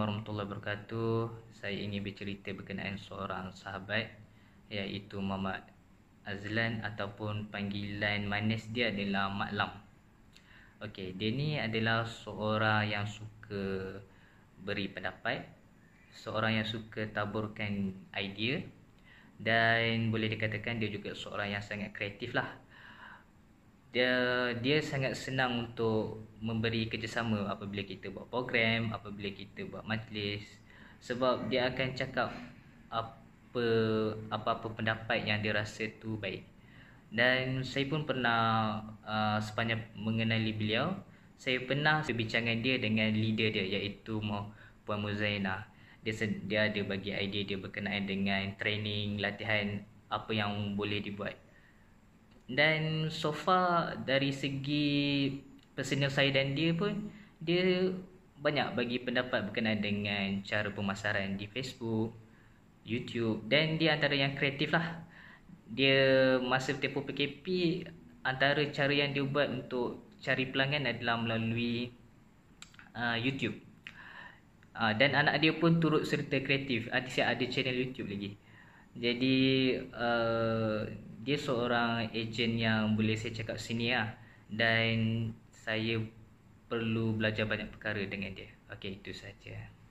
warahmatullahi wabarakatuh. Saya ingin bercerita berkenaan seorang sahabat iaitu Muhammad Azlan ataupun panggilan manis dia adalah Mak Lam. Okey, dia ni adalah seorang yang suka beri pendapat, seorang yang suka taburkan idea dan boleh dikatakan dia juga seorang yang sangat kreatif lah dia dia sangat senang untuk memberi kerjasama apabila kita buat program, apabila kita buat majlis sebab dia akan cakap apa apa-apa pendapat yang dia rasa tu baik. Dan saya pun pernah uh, sepanjang mengenali beliau, saya pernah berbincangan dia dengan leader dia iaitu Puan Muzaina. Dia dia ada bagi idea dia berkenaan dengan training, latihan apa yang boleh dibuat dan so far dari segi personal saya dan dia pun dia banyak bagi pendapat berkenaan dengan cara pemasaran di Facebook, YouTube dan dia antara yang kreatif lah. Dia masa tempoh PKP antara cara yang dia buat untuk cari pelanggan adalah melalui uh, YouTube. Uh, dan anak dia pun turut serta kreatif. Ada ada channel YouTube lagi. Jadi uh, dia seorang ejen yang boleh saya cakap sini lah dan saya perlu belajar banyak perkara dengan dia. Okey itu saja.